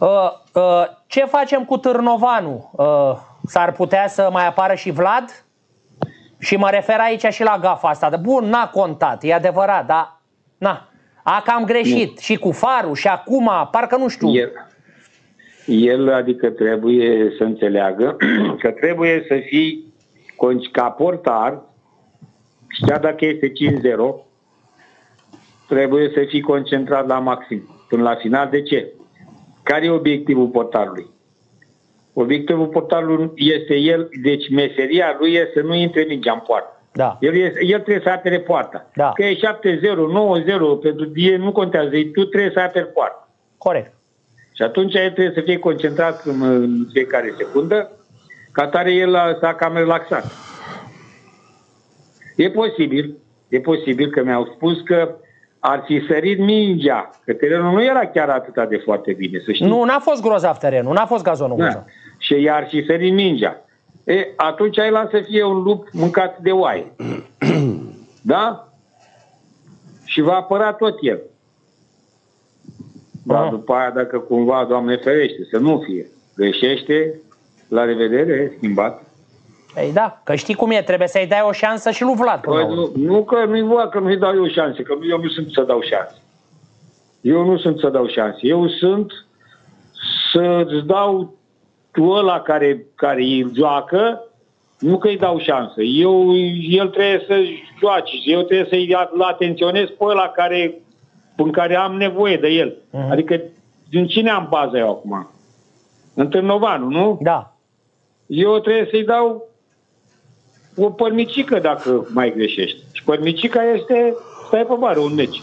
Uh, uh, ce facem cu Târnovanu? Uh, s-ar putea să mai apară și Vlad? Și mă refer aici și la gafa asta. Bun, n-a contat, e adevărat, dar na, a cam greșit. Nu. Și cu farul, și acum, parcă nu știu. El, el adică trebuie să înțeleagă că trebuie să fii ca portar, știa dacă este 5-0, trebuie să fii concentrat la maxim, până la final. De ce? Care e obiectivul portarului? Obiectivul portarului este el, deci meseria lui este să nu intre mingea în poartă. Da. El, este, el trebuie să apere poarta. Da. Că e 7-0, 9-0, pentru el nu contează, tu trebuie să aperi poarta. Corect. Și atunci el trebuie să fie concentrat în, în fiecare secundă, ca tare el s-a cam relaxat. E posibil, e posibil că mi-au spus că ar fi sărit mingea, că terenul nu era chiar atât de foarte bine, să știi. Nu, n-a fost grozav terenul, n-a fost gazonul da. Și i-ar fi sărit mingea. E, atunci ai să fie un lup mâncat de oaie. da? Și va apăra tot el. Dar ah. după aia, dacă cumva, Doamne ferește, să nu fie, greșește, la revedere, schimbat. Ei da, că știi cum e, trebuie să-i dai o șansă și lui Vlad. Păi nu, nu că nu-i Vlad, că nu-i dau eu șanse, că eu nu sunt să dau șanse. Eu nu sunt să dau șanse. Eu sunt să-ți dau tu ăla care, care îi joacă, nu că îi dau șansă. Eu, el trebuie să joace și eu trebuie să-i atenționez pe ăla care, în care am nevoie de el. Uh-huh. Adică din cine am bază eu acum? În Târnovanu, nu? Da. Eu trebuie să-i dau o părmicică dacă mai greșești. Și părmicica este, stai pe bară, un meci.